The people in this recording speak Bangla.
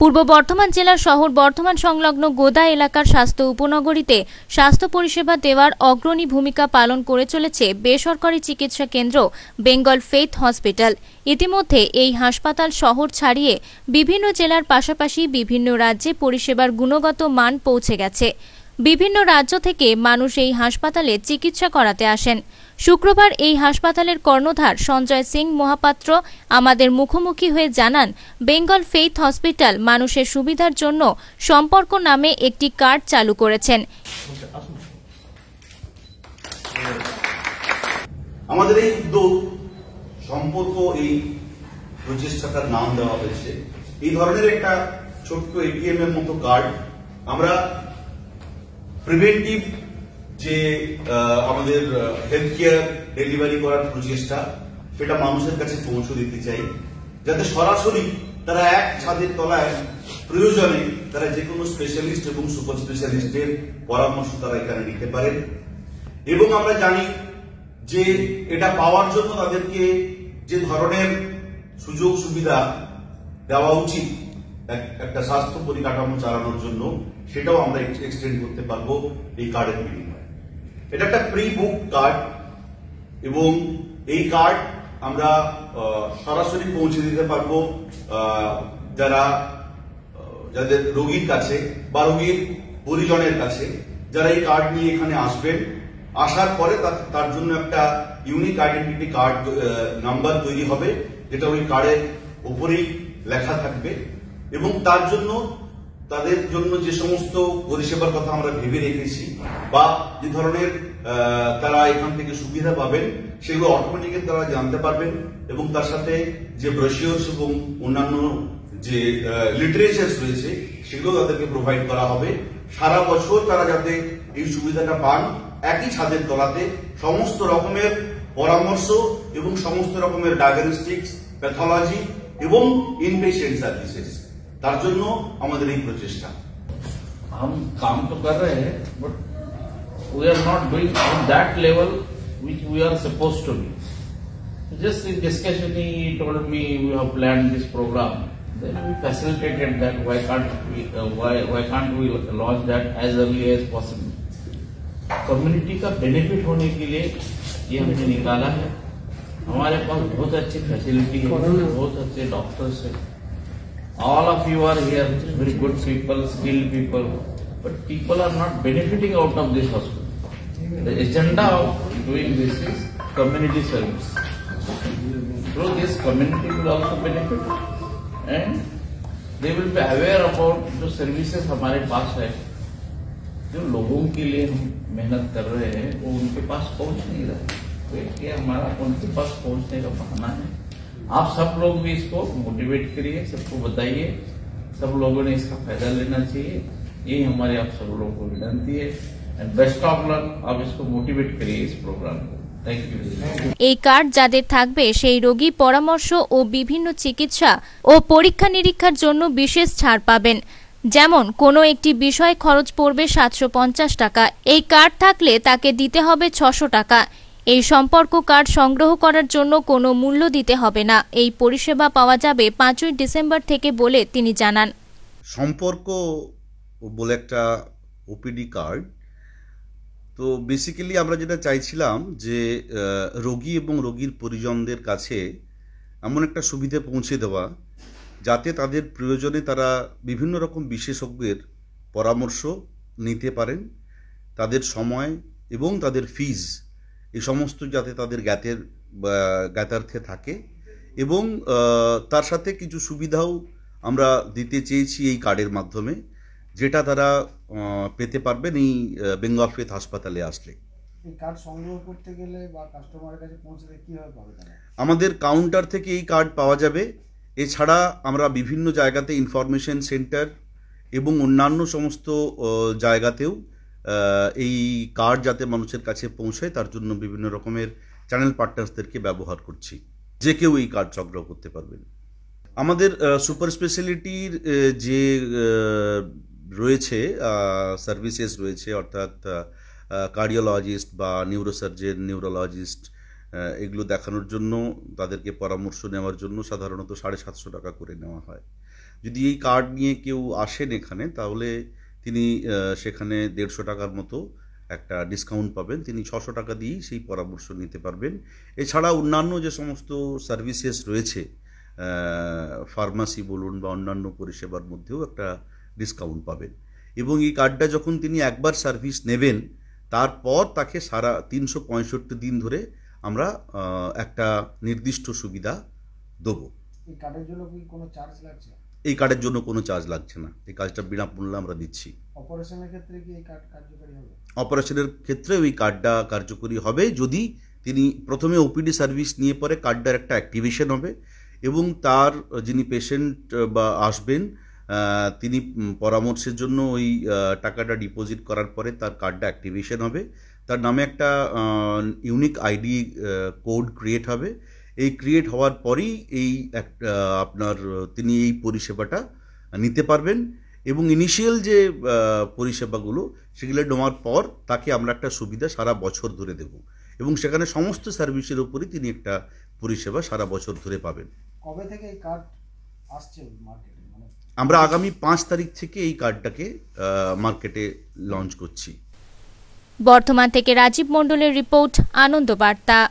পূর্ব বর্ধমান জেলার শহর বর্ধমান সংলগ্ন গোদা এলাকার স্বাস্থ্য উপনগরীতে স্বাস্থ্য পরিষেবা দেওয়ার অগ্রণী ভূমিকা পালন করে চলেছে বেসরকারি চিকিৎসা কেন্দ্র বেঙ্গল ফেইথ হসপিটাল। ইতিমধ্যে এই হাসপাতাল শহর ছাড়িয়ে বিভিন্ন জেলার পাশাপাশি বিভিন্ন রাজ্যে পরিষেবার গুণগত মান পৌঁছে গেছে। বিভিন্ন রাজ্য থেকে মানুষ এই হাসপাতালে চিকিৎসা করাতে আসেন। শুক্রবার এই হাসপাতালের কর্ণধার সঞ্জয় সিং মহাপাত্র আমাদের মুখোমুখি হয়ে জানান, বেঙ্গল ফেইথ হসপিটাল মানুষের সুবিধার জন্য সম্পর্ক নামে একটি কার্ড চালু করেছেন। আমাদের এই উদ্যোগ, সম্পর্ক এই প্রচেষ্টাটার নাম দেওয়া হয়েছে। এই ধরনের একটা ছোট্ট এটিএম এর মতো কার্ড আমরা প্রিভেন্টিভ যে আমাদের হেলথ কেয়ার ডেলিভারি করার প্রচেষ্টা, সেটা মানুষের কাছে পৌঁছে দিতে চাই। যাতে সরাসরি তারা এক ছাদের তলায় প্রয়োজনে তারা যে কোনো স্পেশালিস্ট এবং সুপার স্পেশালিস্টের পরামর্শ তারা এখানে নিতে পারেন। এবং আমরা জানি যে, এটা পাওয়ার জন্য তাদেরকে যে ধরনের সুযোগ সুবিধা দেওয়া উচিত, এক- একটা স্বাস্থ্য পরিকাঠামো চালানোর জন্য, সেটাও আমরা এক্সটেন্ড করতে পারব এই কার্ডের বিনিময়ে। এটা একটা প্রি বুক কার্ড এবং এই কার্ড আমরা সরাসরি পৌঁছে দিতে পারব যারা যাদের রোগীর কাছে বা রোগীর পরিজনের কাছে যারা এই কার্ড নিয়ে এখানে আসবেন, আসার পরে তার- জন্য একটা ইউনিক আইডেন্টিটি কার্ড নাম্বার তৈরি হবে, যেটা ওই কার্ডের উপরেই লেখা থাকবে এবং তার জন্য তাদের জন্য যে সমস্ত পরিষেবার কথা আমরা ভেবে রেখেছি বা যে ধরনের তারা এখান থেকে সুবিধা পাবেন, সেগুলো অটোমেটিক্যালি তারা জানতে পারবেন এবং তার সাথে যে ব্রশিওর্স এবং অন্যান্য যে লিটারেচার্স রয়েছে, সেগুলো তাদেরকে প্রোভাইড করা হবে। সারা বছর তারা যাতে এই সুবিধাটা পান, একই ছাদের তলাতে সমস্ত রকমের পরামর্শ এবং সমস্ত রকমের ডায়াগনস্টিক্স প্যাথোলজি এবং ইনপেশেন্ট সার্ভিসেস তার জন্য আমাদের এই প্রচেষ্টা हम काम तो कर रहे हैं but we are not doing on that level which we are supposed to be. Just in discussion, he told me we have planned this program. Then we facilitated that. Why can't we? Uh, why why can't we launch that as early as possible? Community का बेनिफिट होने के लिए ये हमने निकाला है हमारे पास बहुत अच्छी फैसिलिटी है बहुत अच्छे डॉक्टर्स है All of you are here very good people skilled people but people are not benefiting out of this hospital the agenda of doing this is community service so this community will also benefit and they will be aware about जो services हमारे पास है जो लोगों के लिए हम मेहनत कर रहे हैं वो उनके पास पहुँच नहीं रहा तो इसलिए हमारा उनके पास पहुँचने का बहाना है आप सब लोग भी इसको मोटिवेट करिए सबको बताइए सब लोगों ने इसका फायदा लेना चाहिए यही हमारे आप सब लोगों को विनती है एंड बेस्ट ऑफ लक आप इसको मोटिवेट करिए इस प्रोग्राम को थैंक यू এই কার্ড যাদের থাকবে সেই রোগী পরামর্শ ও বিভিন্ন চিকিৎসা ও পরীক্ষা নিরীক্ষার জন্য বিশেষ ছাড় পাবেন যেমন কোনো একটি বিষয় খরচ পড়বে সাতশো পঞ্চাশ টাকা এই কার্ড থাকলে তাকে দিতে হবে ছশো টাকা এই সম্পর্ক কার্ড সংগ্রহ করার জন্য কোনো মূল্য দিতে হবে না। এই পরিষেবা পাওয়া যাবে পাঁচই ডিসেম্বর থেকে বলে তিনি জানান। সম্পর্ক বলে একটা ওপিডি কার্ড। তো বেসিক্যালি আমরা যেটা চাইছিলাম যে রোগী এবং রোগীর পরিজনদের কাছে এমন একটা সুবিধে পৌঁছে দেওয়া, যাতে তাদের প্রয়োজনে তারা বিভিন্ন রকম বিশেষজ্ঞের পরামর্শ নিতে পারেন, তাদের সময় এবং তাদের ফিজ এই সমস্ত যাতে তাদের জ্ঞাতের জ্ঞাতার্থে থাকে এবং তার সাথে কিছু সুবিধাও আমরা দিতে চেয়েছি এই কার্ডের মাধ্যমে যেটা তারা পেতে পারবেন এই বেঙ্গল ফেথ হাসপাতালে আসলে। কার্ড সংগ্রহ করতে গেলে বা কাস্টমারের কাছে পৌঁছতে কীভাবে পাবে আমাদের কাউন্টার থেকে এই কার্ড পাওয়া যাবে। এছাড়া আমরা বিভিন্ন জায়গাতে ইনফরমেশন সেন্টার এবং অন্যান্য সমস্ত জায়গাতেও এই কার্ড যাতে মানুষের কাছে পৌঁছায়, তার জন্য বিভিন্ন রকমের চ্যানেল পার্টনার্সদেরকে ব্যবহার করছি। যে কেউ এই কার্ড সংগ্রহ করতে পারবেন। আমাদের সুপার স্পেশালিটির যে রয়েছে সার্ভিসেস রয়েছে, অর্থাৎ কার্ডিওলজিস্ট বা নিউরোসার্জন নিউরোলজিস্ট এগুলো দেখানোর জন্য, তাদেরকে পরামর্শ নেওয়ার জন্য সাধারণত সাড়ে সাতশো টাকা করে নেওয়া হয়। যদি এই কার্ড নিয়ে কেউ আসেন এখানে, তাহলে তিনি সেখানে দেড়শো টাকার মতো একটা ডিসকাউন্ট পাবেন। তিনি ছশো টাকা দিয়েই সেই পরামর্শ নিতে পারবেন। এছাড়া অন্যান্য যে সমস্ত সার্ভিসেস রয়েছে ফার্মাসি বলুন বা অন্যান্য পরিষেবার মধ্যেও একটা ডিসকাউন্ট পাবেন। এবং এই কার্ডটা যখন তিনি একবার সার্ভিস নেবেন, তারপর তাকে সারা তিনশো পঁয়ষট্টি দিন ধরে আমরা একটা নির্দিষ্ট সুবিধা দেবো। কার্ডের জন্য কি কোনো চার্জ লাগছে? এই কার্ডের জন্য কোনো চার্জ লাগছে না। এই কাজটা বিনামূল্যে আমরা দিচ্ছি। অপারেশনের ক্ষেত্রে কি এই কার্ড কার্যকারী হবে? অপারেশনের ক্ষেত্রে ওই কার্ডটা কার্যকরী হবে যদি তিনি প্রথমে ওপিডি সার্ভিস নিয়ে পরে কার্ডটার একটা অ্যাক্টিভেশন হবে এবং তার যিনি পেশেন্ট বা আসবেন তিনি পরামর্শের জন্য ওই টাকাটা ডিপোজিট করার পরে তার কার্ডটা অ্যাক্টিভেশন হবে। তার নামে একটা ইউনিক আইডি কোড ক্রিয়েট হবে। এই ক্রিয়েট হওয়ার পরেই এই এক- আহ, আপনার তিনি এই পরিষেবাটা নিতে পারবেন এবং ইনিশিয়াল যে পরিষেবাগুলো সেগুলো নেওয়ার পর তাকে আমরা একটা সুবিধা সারা বছর ধরে দেব এবং সেখানে সমস্ত সার্ভিসের উপরই তিনি একটা পরিষেবা সারা বছর ধরে পাবেন। কবে থেকে এই কার্ড আসছে মার্কেটে মানে আমরা আগামী পাঁচ তারিখ থেকে এই কার্ডটাকে মার্কেটে লঞ্চ করছি। বর্ধমান থেকে রাজীব মণ্ডলের রিপোর্ট আনন্দ বার্তা।